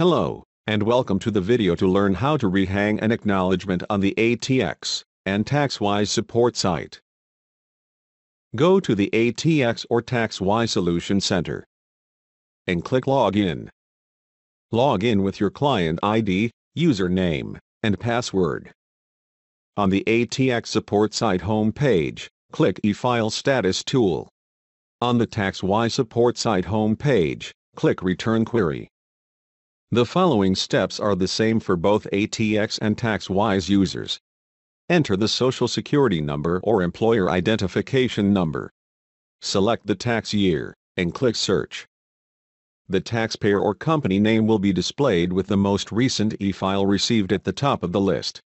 Hello, and welcome to the video to learn how to rehang an acknowledgement on the ATX and TaxWise support site. Go to the ATX or TaxWise Solution Center and click Login. Log in with your client ID, username, and password. On the ATX support site home page, click e-file status tool. On the TaxWise support site home page, click Return Query. The following steps are the same for both ATX and TaxWise users. Enter the Social Security number or Employer Identification number. Select the tax year, and click Search. The taxpayer or company name will be displayed with the most recent e-file received at the top of the list.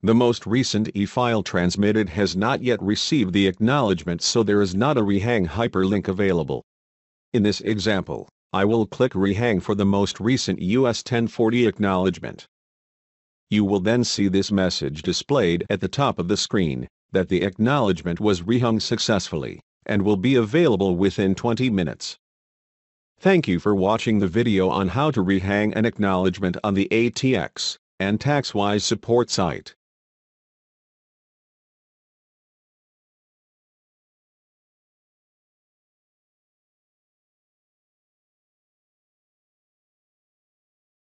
The most recent e-file transmitted has not yet received the acknowledgement so there is not a rehang hyperlink available. In this example, I will click Rehang for the most recent US 1040 acknowledgement. You will then see this message displayed at the top of the screen, that the acknowledgement was rehung successfully, and will be available within 20 minutes. Thank you for watching the video on how to rehang an acknowledgement on the ATX and TaxWise support site.